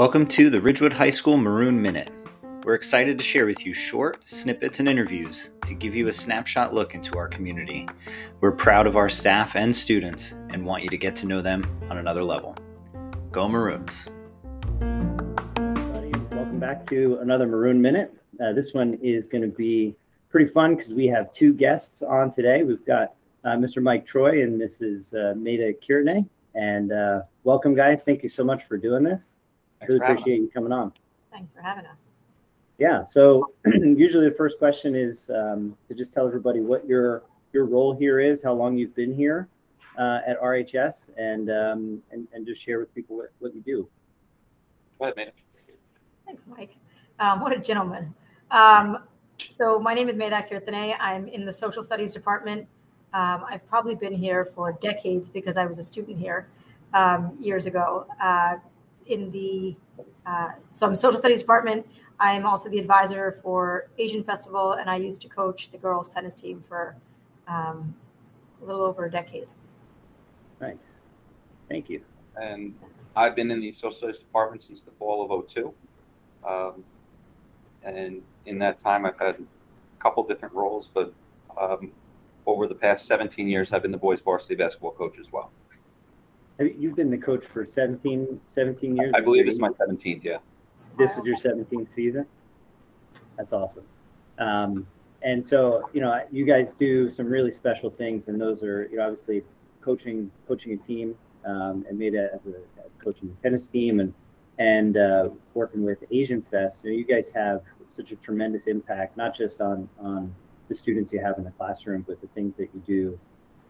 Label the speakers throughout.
Speaker 1: Welcome to the Ridgewood High School Maroon Minute. We're excited to share with you short snippets and interviews to give you a snapshot look into our community. We're proud of our staff and students and want you to get to know them on another level. Go Maroons!
Speaker 2: Welcome back to another Maroon Minute. Uh, this one is going to be pretty fun because we have two guests on today. We've got uh, Mr. Mike Troy and Mrs. Uh, Medha Kirtane. And uh, welcome, guys. Thank you so much for doing this.
Speaker 3: Thanks
Speaker 2: really
Speaker 3: for having
Speaker 2: appreciate you coming on.
Speaker 4: Thanks for having us.
Speaker 2: Yeah. So usually the first question is um, to just tell everybody what your your role here is, how long you've been here uh, at RHS, and, um, and and just share with people what, what you do.
Speaker 3: Go ahead, Medha.
Speaker 4: Thanks, Mike. Um, what a gentleman. Um, so my name is Medha Kirtane. I'm in the social studies department. Um, I've probably been here for decades because I was a student here um, years ago. Uh, in the uh, so I'm social studies department. I'm also the advisor for Asian Festival, and I used to coach the girls tennis team for um, a little over a decade.
Speaker 2: Nice. Thank you.
Speaker 3: And
Speaker 4: Thanks.
Speaker 3: I've been in the social studies department since the fall of '02. Um, and in that time, I've had a couple different roles, but um, over the past 17 years, I've been the boys varsity basketball coach as well.
Speaker 2: You've been the coach for 17, 17 years.
Speaker 3: I believe it's my 17th, yeah.
Speaker 2: This is your 17th season. That's awesome. Um, and so, you know, you guys do some really special things, and those are, you know, obviously coaching coaching a team, um, and made it as a as coaching the tennis team, and and uh, working with Asian Fest. So you guys have such a tremendous impact, not just on on the students you have in the classroom, but the things that you do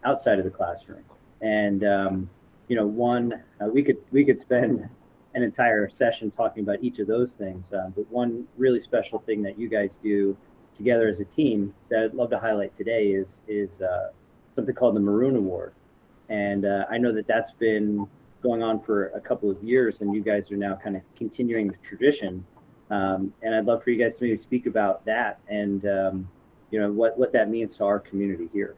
Speaker 2: outside of the classroom. And um, you know, one uh, we could we could spend an entire session talking about each of those things. Uh, but one really special thing that you guys do together as a team that I'd love to highlight today is is uh, something called the Maroon Award, and uh, I know that that's been going on for a couple of years, and you guys are now kind of continuing the tradition. Um, and I'd love for you guys to maybe speak about that and um, you know what what that means to our community here.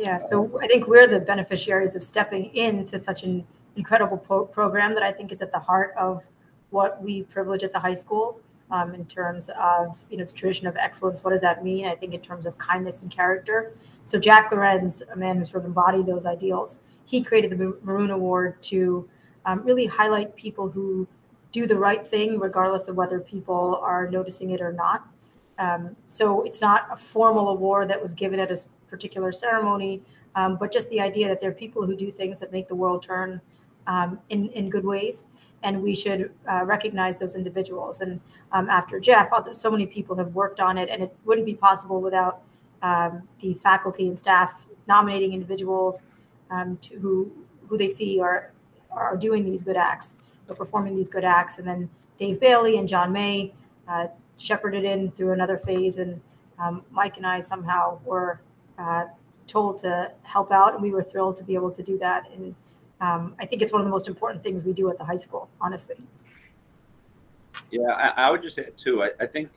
Speaker 4: Yeah, so I think we're the beneficiaries of stepping into such an incredible pro- program that I think is at the heart of what we privilege at the high school um, in terms of you know its tradition of excellence. What does that mean? I think in terms of kindness and character. So Jack Lorenz, a man who sort of embodied those ideals, he created the Maroon Award to um, really highlight people who do the right thing regardless of whether people are noticing it or not. Um, so it's not a formal award that was given at a particular ceremony, um, but just the idea that there are people who do things that make the world turn um, in, in good ways. And we should uh, recognize those individuals. And um, after Jeff, so many people have worked on it, and it wouldn't be possible without um, the faculty and staff nominating individuals um, to who who they see are are doing these good acts, or performing these good acts. And then Dave Bailey and John May uh, shepherded in through another phase, and um, Mike and I somehow were uh, told to help out, and we were thrilled to be able to do that. And um, I think it's one of the most important things we do at the high school, honestly.
Speaker 3: Yeah, I, I would just add too. I, I think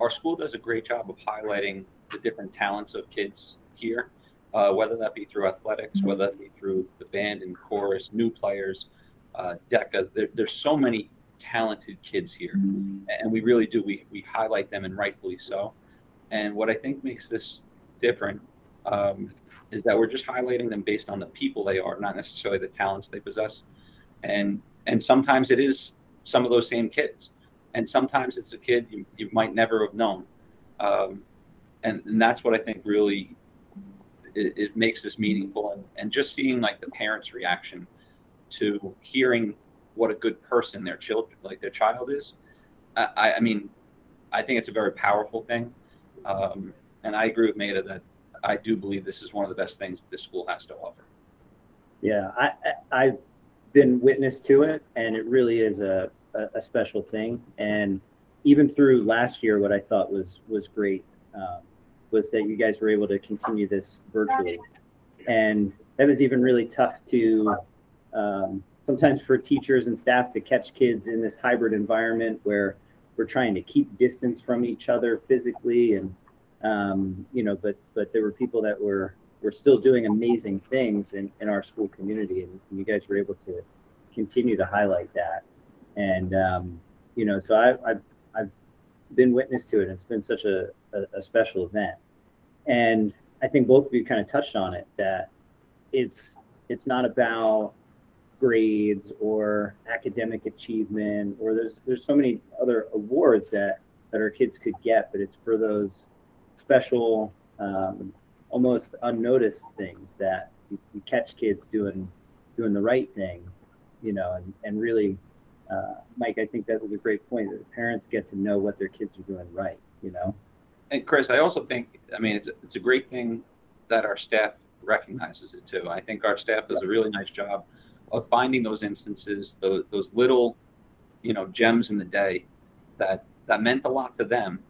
Speaker 3: our school does a great job of highlighting the different talents of kids here, uh, whether that be through athletics, whether that be through the band and chorus, new players, uh, DECA. There, there's so many talented kids here, and we really do. We we highlight them, and rightfully so. And what I think makes this different um, is that we're just highlighting them based on the people they are, not necessarily the talents they possess. And and sometimes it is some of those same kids. And sometimes it's a kid you, you might never have known. Um, and, and that's what i think really it, it makes this meaningful. And, and just seeing like the parents reaction to hearing what a good person their child like their child is i, I mean i think it's a very powerful thing. Um, and i agree with Medha that i do believe this is one of the best things this school has to offer
Speaker 2: Yeah, I, I I've been witness to it, and it really is a, a, a special thing. And even through last year, what I thought was was great um, was that you guys were able to continue this virtually, and that was even really tough to um, sometimes for teachers and staff to catch kids in this hybrid environment where we're trying to keep distance from each other physically and um, you know but but there were people that were were still doing amazing things in, in our school community and you guys were able to continue to highlight that And um, you know, so I've, I've I've been witness to it. It's been such a, a, a special event, and I think both of you kind of touched on it that it's it's not about grades or academic achievement or there's there's so many other awards that that our kids could get but it's for those special um, almost unnoticed things that you, you, catch kids doing doing the right thing you know and, and really uh, mike i think that was a great point that parents get to know what their kids are doing right you know?
Speaker 3: And chris i also think i mean it's, it's a great thing that our staff recognizes it too. I think our staff does a really nice job of finding those instances, those, those little, you know, gems in the day that that meant a lot to them,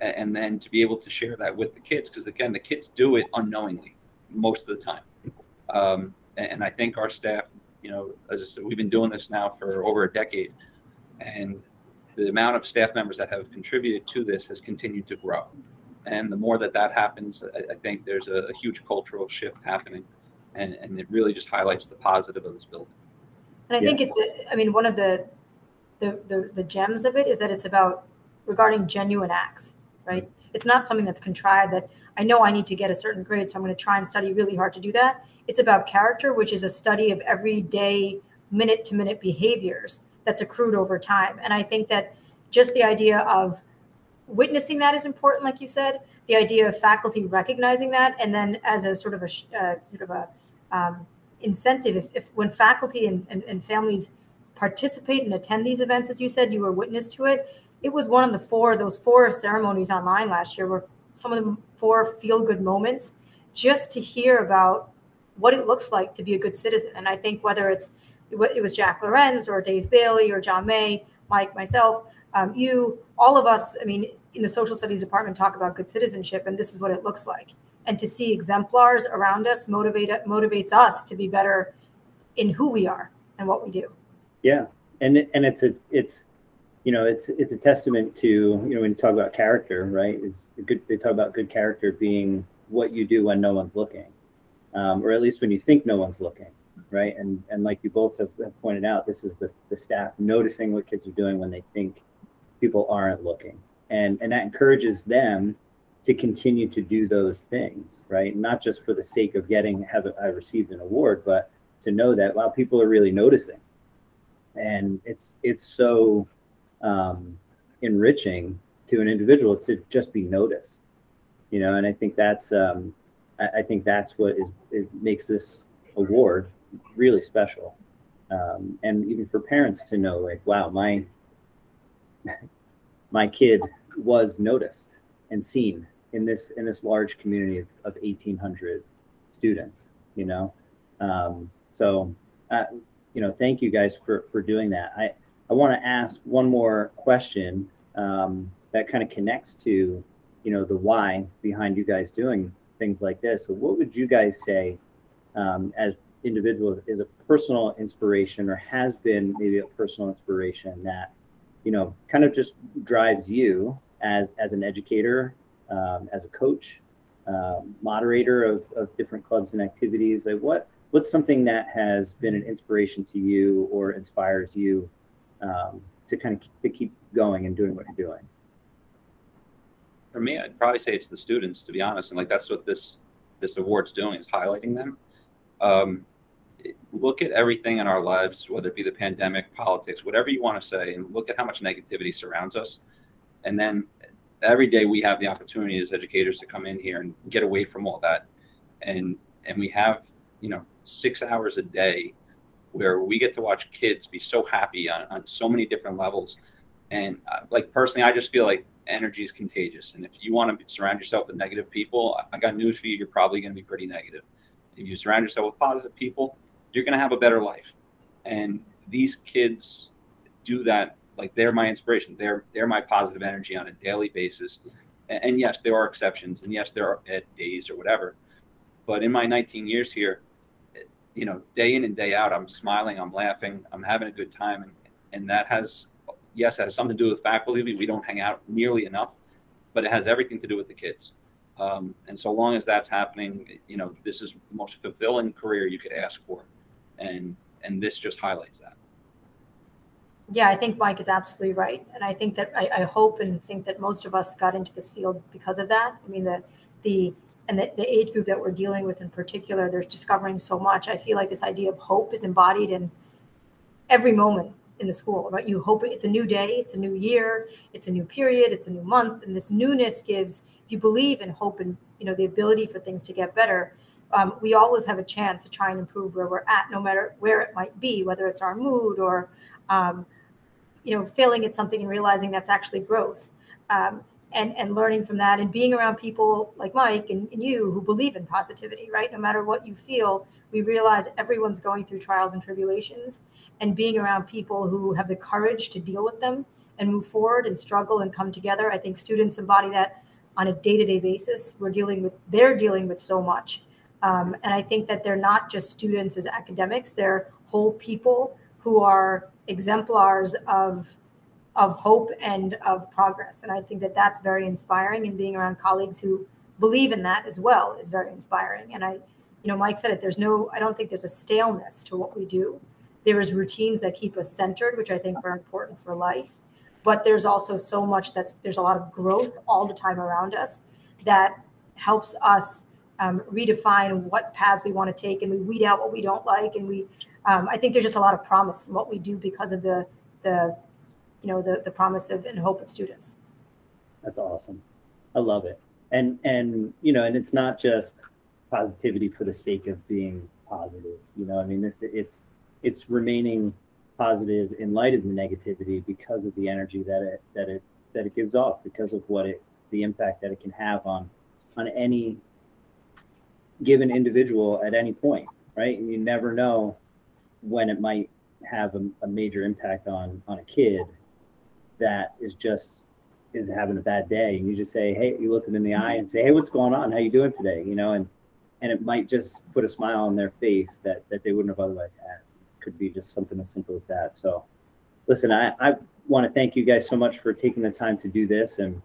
Speaker 3: and, then to be able to share that with the kids, because again, the kids do it unknowingly most of the time, um, and, I think our staff, you know, as I said, we've been doing this now for over a decade, and the amount of staff members that have contributed to this has continued to grow. And the more that that happens, I, I think there's a, a, huge cultural shift happening and, and it really just highlights the positive of this building.
Speaker 4: And I yeah. think it's, I mean, one of the, the, the the gems of it is that it's about regarding genuine acts, right? It's not something that's contrived that I know I need to get a certain grade, so I'm going to try and study really hard to do that. It's about character, which is a study of everyday minute to minute behaviors that's accrued over time. And I think that just the idea of witnessing that is important, like you said. The idea of faculty recognizing that, and then as a sort of a uh, sort of a um, incentive if, if when faculty and, and, and families participate and attend these events as you said you were witness to it it was one of the four those four ceremonies online last year were some of the four feel good moments just to hear about what it looks like to be a good citizen. And i think whether it's it was jack lorenz or dave bailey or john may mike myself um, you all of us i mean in the social studies department talk about good citizenship and this is what it looks like. And to see exemplars around us motivate motivates us to be better in who we are and what we do.
Speaker 2: Yeah. And and it's a it's you know it's it's a testament to you know when you talk about character right? It's good they talk about good character being what you do when no one's looking um, or at least when you think no one's looking right? And and like you both have pointed out this is the the staff noticing what kids are doing when they think people aren't looking. And and that encourages them to continue to do those things, right? Not just for the sake of getting have I received an award, but to know that wow, people are really noticing, and it's it's so um, enriching to an individual to just be noticed, you know. And I think that's um, I, I think that's what is it makes this award really special, um, and even for parents to know like wow, my my kid was noticed and seen in this in this large community of, of 1800 students you know um, so uh, you know thank you guys for for doing that i i want to ask one more question um, that kind of connects to you know the why behind you guys doing things like this so what would you guys say um, as individuals is a personal inspiration or has been maybe a personal inspiration that you know kind of just drives you as as an educator um, as a coach, uh, moderator of, of different clubs and activities? Like what what's something that has been an inspiration to you or inspires you um, to kind of keep, to keep going and doing what you're doing?
Speaker 3: For me, I'd probably say it's the students, to be honest, and like that's what this this award's doing is highlighting them. Um, look at everything in our lives, whether it be the pandemic, politics, whatever you want to say, and look at how much negativity surrounds us. And then every day we have the opportunity as educators to come in here and get away from all that and and we have you know six hours a day where we get to watch kids be so happy on, on so many different levels and uh, like personally i just feel like energy is contagious and if you want to surround yourself with negative people i got news for you you're probably going to be pretty negative if you surround yourself with positive people you're going to have a better life and these kids do that like they're my inspiration. They're they're my positive energy on a daily basis. And, and yes, there are exceptions, and yes, there are days or whatever. But in my 19 years here, you know, day in and day out, I'm smiling, I'm laughing, I'm having a good time, and and that has yes, has something to do with faculty. We don't hang out nearly enough, but it has everything to do with the kids. Um, and so long as that's happening, you know, this is the most fulfilling career you could ask for, and and this just highlights that
Speaker 4: Yeah, I think Mike is absolutely right, and I think that I, I, hope and think that most of us got into this field because of that. I mean, the the and the, the age group that we're dealing with in particular, they're discovering so much. I feel like this idea of hope is embodied in every moment in the school. Right? You hope it's a new day, it's a new year, it's a new period, it's a new month, and this newness gives. If you believe in hope and you know the ability for things to get better, um, we always have a chance to try and improve where we're at, no matter where it might be, whether it's our mood or um, you know, failing at something and realizing that's actually growth. Um, and, and learning from that and being around people like Mike and, and, you who believe in positivity, right? No matter what you feel, we realize everyone's going through trials and tribulations. And being around people who have the courage to deal with them and move forward and struggle and come together. I think students embody that on a day to day basis. We're dealing with, they're dealing with so much. Um, and I think that they're not just students as academics, they're whole people who are exemplars of of hope and of progress. And I think that that's very inspiring. And being around colleagues who believe in that as well is very inspiring. And I, you know, Mike said it. There's no. I don't think there's a staleness to what we do. There is routines that keep us centered, which I think are important for life. But there's also so much that's there's a lot of growth all the time around us that helps us um, redefine what paths we want to take, and we weed out what we don't like, and we um, I think there's just a lot of promise in what we do because of the the you know the the promise of and hope of students.
Speaker 2: That's awesome. I love it. And and you know, and it's not just positivity for the sake of being positive. You know, I mean, this it's it's remaining positive in light of the negativity because of the energy that it that it that it gives off, because of what it the impact that it can have on on any given individual at any point, right? And you never know when it might have a, a, major impact on on a kid that is just is having a bad day. And you just say hey you look them in the eye and say hey what's going on? How you doing today? You know and and it might just put a smile on their face that that they wouldn't have otherwise had. Could be just something as simple as that. So listen i i want to thank you guys so much for taking the time to do this and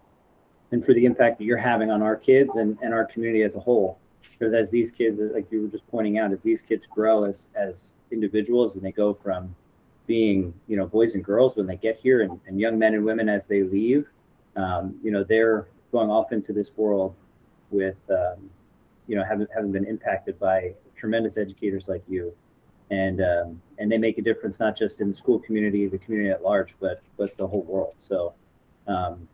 Speaker 2: and for the impact that you're having on our kids and, and our community as a whole. Because as these kids like you were just pointing out as these kids grow as as individuals and they go from being you know boys and girls when they get here and, and young men and women as they leave um, you know they're going off into this world with um, you know having, having been impacted by tremendous educators like you and um, and they make a difference not just in the school community the community at large but but the whole world so um,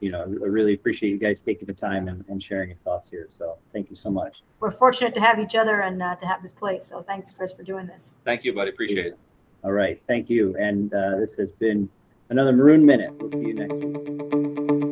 Speaker 2: you know, I really appreciate you guys taking the time and, and, sharing your thoughts here. So thank you so much.
Speaker 4: We're fortunate to have each other and uh, to have this place. So thanks, Chris, for doing this.
Speaker 3: Thank you, buddy. Appreciate it.
Speaker 2: All right. Thank you. And uh, this has been another Maroon Minute. We'll see you next week.